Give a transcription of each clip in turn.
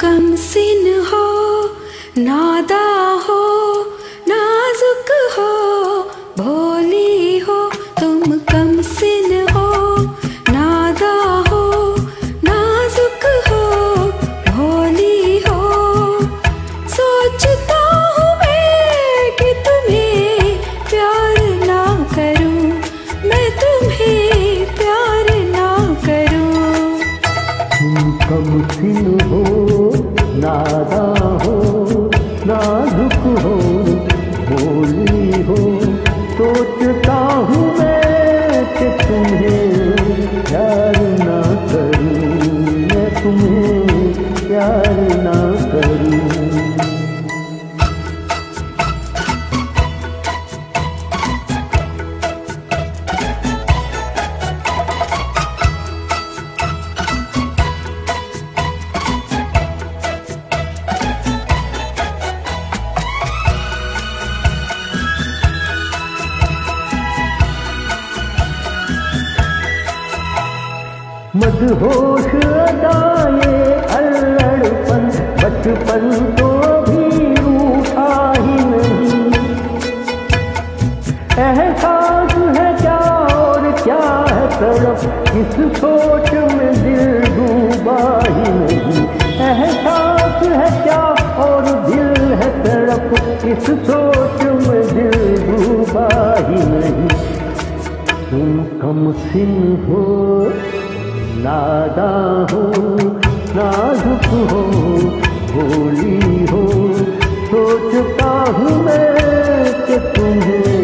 कम सिन हो नादा हो कम सिन हो नादा हो, नाजुक हो, बोली हो, सोचता हूँ मैं तुम्हें प्यार ना करूँ, मैं तुम्हें प्यार ना करूँ। मदहोश अदाए, अल्लड़पन, बचपन तो भी रूठा ही नहीं। एहसास है क्या और क्या है तरफ़ इस सोच में दिल डूबा ही नहीं। एहसास है क्या और दिल है तरफ़ इस सोच में दिल डूबा ही नहीं। तुम कम सिन हो नादा हो नाजुक हो भोली हो सोचता हूँ मैं कि तुम्हें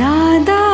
नादा